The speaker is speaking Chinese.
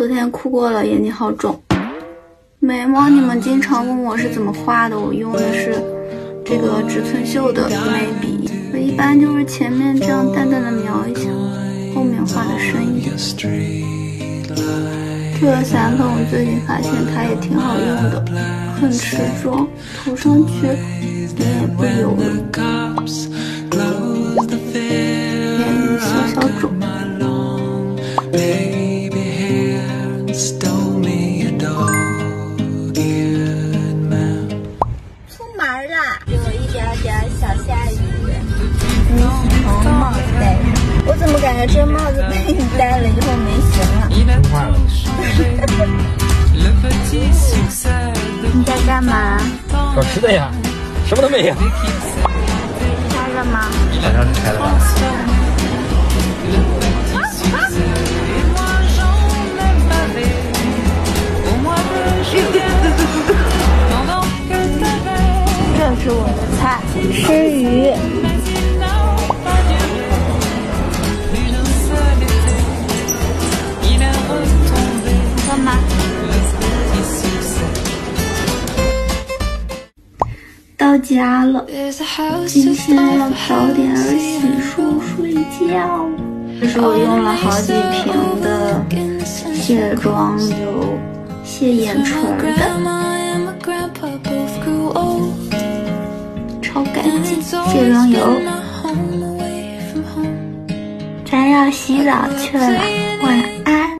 昨天哭过了，眼睛好肿。眉毛你们经常问我是怎么画的，我用的是这个植村秀的眉笔。我一般就是前面这样淡淡的描一下，后面画的深一点。这个散粉我最近发现它也挺好用的，很持妆，涂上去脸也不油了。下雨。你洗成帽子戴上，我怎么感觉这帽子被你戴了以后没型了？你在干嘛？找吃的呀，什么都没有。开了吗？好像是开了吧。是我的菜，吃鱼。干嘛？到家了，今天要早点洗漱睡觉。这是我用了好几瓶的卸妆油，卸眼唇的，卸妆油，咱要洗澡去了，晚安。